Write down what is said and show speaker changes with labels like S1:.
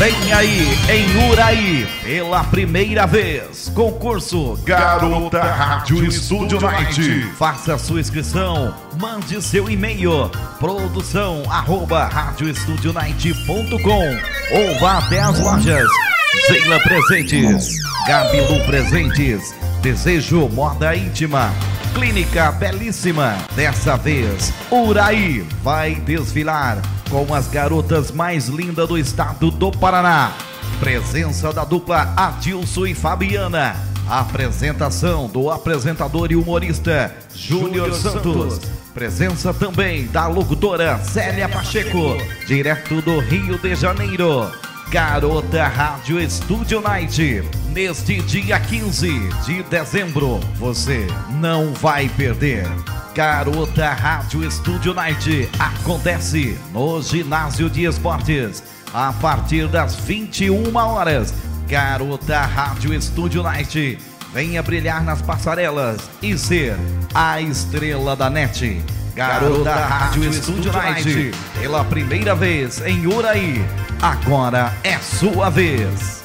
S1: Vem aí em Uraí, pela primeira vez, concurso
S2: Garota Rádio Estúdio Night.
S1: Faça sua inscrição, mande seu e-mail, produção arroba ou vá até as lojas. Sheila Presentes, Gabilu Presentes, Desejo Moda Íntima, Clínica Belíssima. Dessa vez, Uraí vai desfilar com as garotas mais lindas do estado do Paraná. Presença da dupla Adilson e Fabiana. Apresentação do apresentador e humorista Júnior Santos. Presença também da locutora Célia Pacheco, direto do Rio de Janeiro. Garota Rádio Estúdio Night. Neste dia 15 de dezembro, você não vai perder. Garota Rádio Estúdio Night acontece no Ginásio de Esportes a partir das 21 horas. Garota Rádio Estúdio Night venha brilhar nas passarelas e ser a estrela da net. Garota Rádio Estúdio Night, pela primeira vez em Uraí. Agora é sua vez.